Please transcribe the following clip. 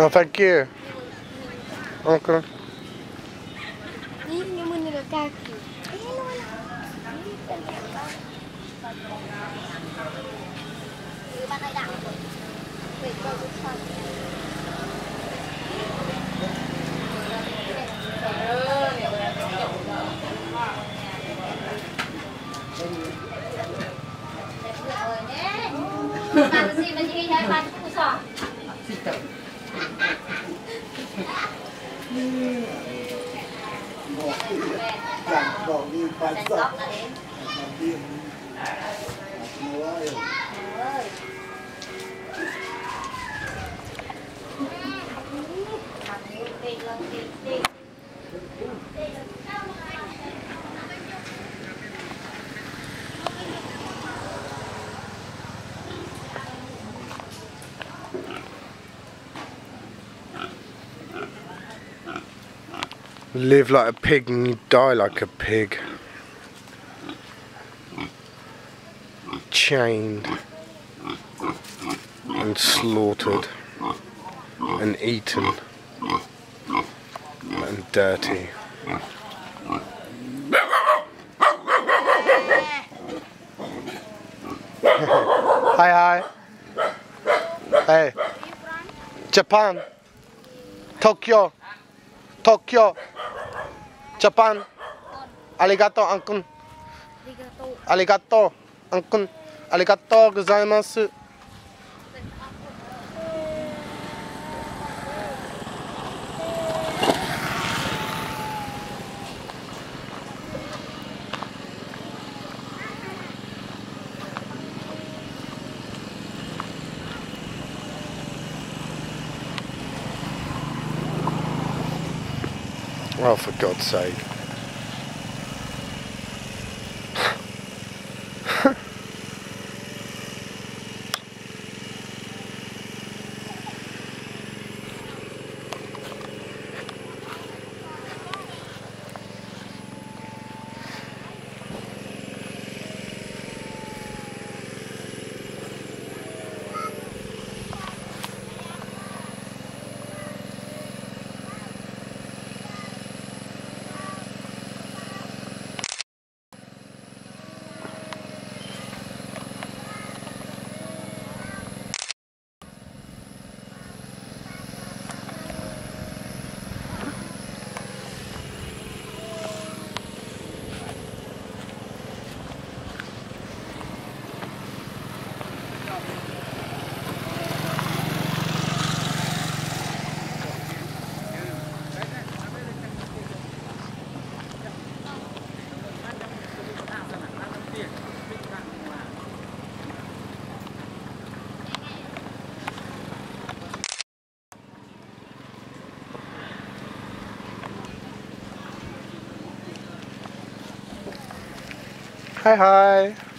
No, thank you. Okay. Wait, bago pa. Para ចាំបងនេះបាច់សោះបងនេះមកហើយ Thank you. Live like a pig and you die like a pig. Chained and slaughtered and eaten and dirty. hi hi. Hey. Japan. Tokyo. Tokyo. Japan. Arigato, uncle. Arigato, uncle. Arigato gozaimasu. Oh, for God's sake. Hi, hi.